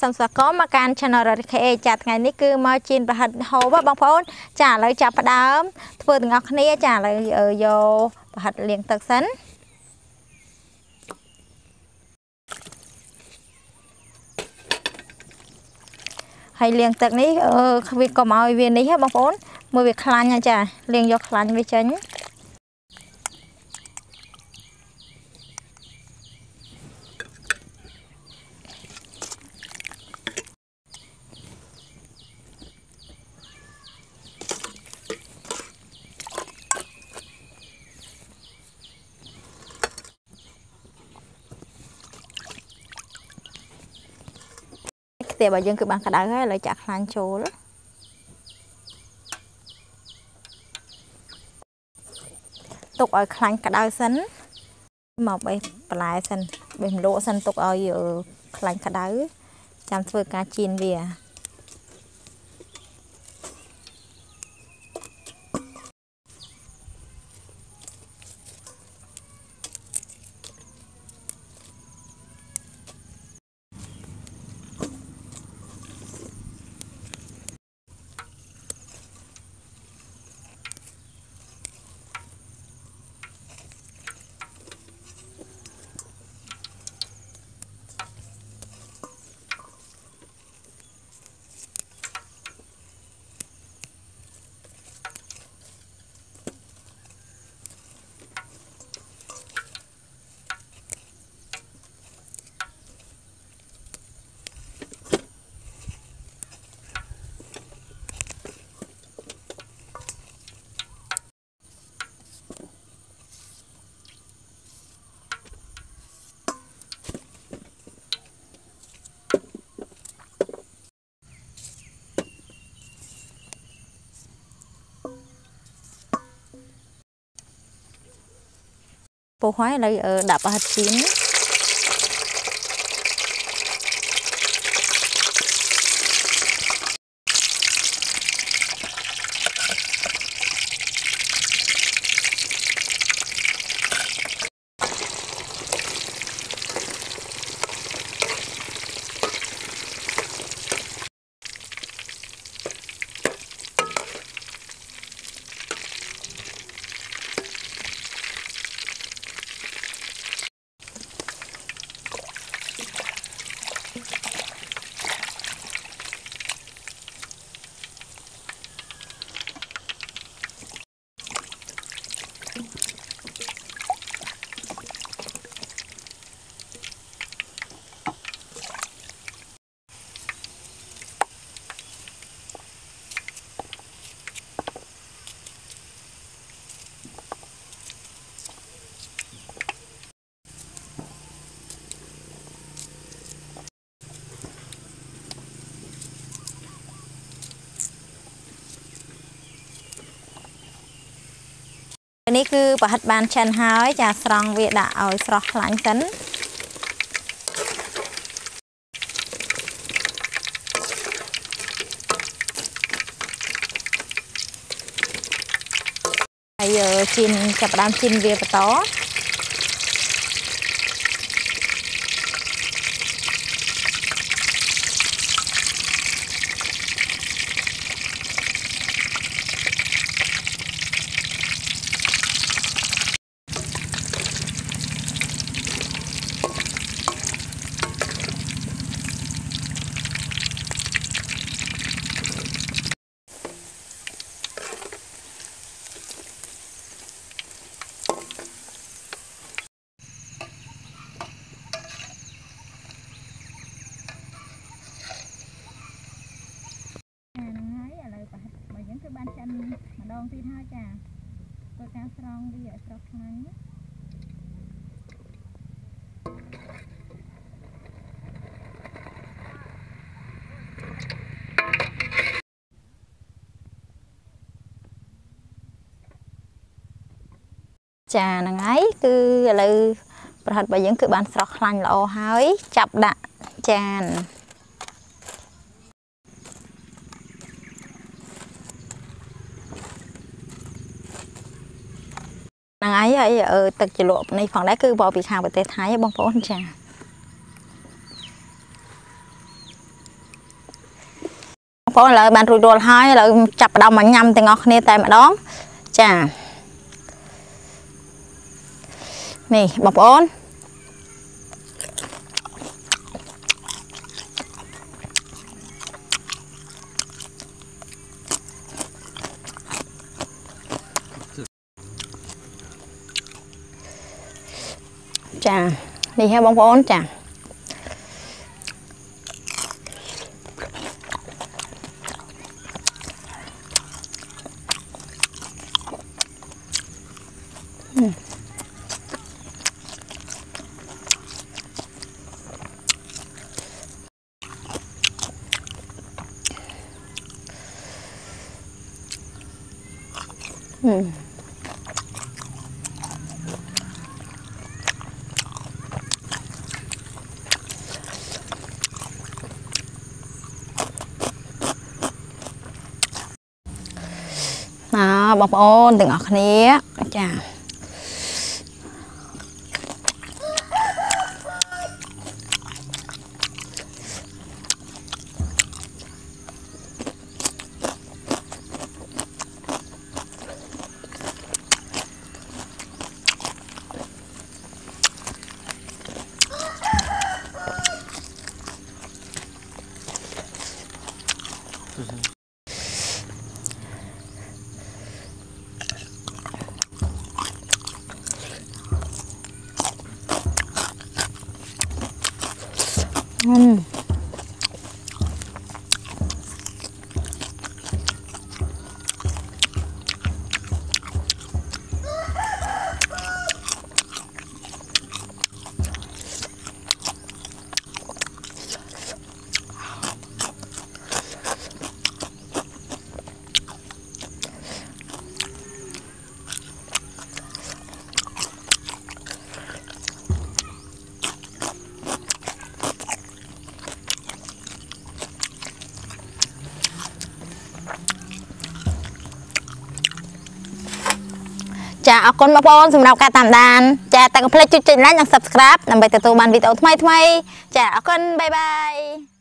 សូមស្វាគមន៍មកកាន់ Channel RK ចាថ្ងៃនេះគឺមកជៀនប្រហិតហូបបងប្អូនចាឥឡូវចាប់ផ្ដើម ធ្វើទាំងអស់គ្នាចាឥឡូវយកប្រហិតលាងទឹកសិនហើយលាងទឹកនេះអឺវាកុំឲ្យវានេះហ៎បងប្អូនមើលវាខ្លាញ់ចាលាងយកខ្លាញ់វាចេញ ខ្ទះរបស់យើងគឺបានក្តៅហើយឥឡូវចាក់ខ្លាញ់ចូលទុកឲ្យខ្លាញ់ក្តៅសិនមកបេះបន្លែសិនបេះម្លក់សិនទុកឲ្យខ្លាញ់ក្តៅចាំធ្វើការចៀនវា ពុះហើយឥឡូវដាក់ប្រហិតជៀន នេះគឺប្រហិតបានឆិនហើយចាស្រង់វាដាក់ឲ្យស្រស់ខ្លាញ់សិនហើយជៀនចាប់ផ្ដើមជៀនវាបន្តបានចិនម្ដងទៀតហើយចាធ្វើ ការស្រង់វាឲ្យស្រស់ខ្លាញ់ចាហ្នឹងហើយគឺឥឡូវប្រហិតរបស់យើងគឺបានស្រស់ខ្លាញ់ល្អហើយ ចាប់ដាក់ចាន ហ្នឹងហើយហើយទឹកជ្រលក់នេះផងដែរគឺបកពីខាងប្រទេសថៃបងប្អូនចា៎បងប្អូនឥឡូវបានរួចរាល់ហើយឥឡូវចាប់ផ្ដើមមកញ៉ាំទាំងអស់គ្នាតែម្ដងចា៎នេះបងប្អូន ចានេះហ៎បងប្អូនចាណា បងប្អូនទាំងអស់គ្នាចា Honey. ចាអរគុណបងប្អូនសម្រាប់ការតាមដាន ចាតែកុំភ្លេចចុចចុច like និង subscribe ដើម្បីទទួលបានវីដេអូថ្មីៗចាអរគុណបាយបាយ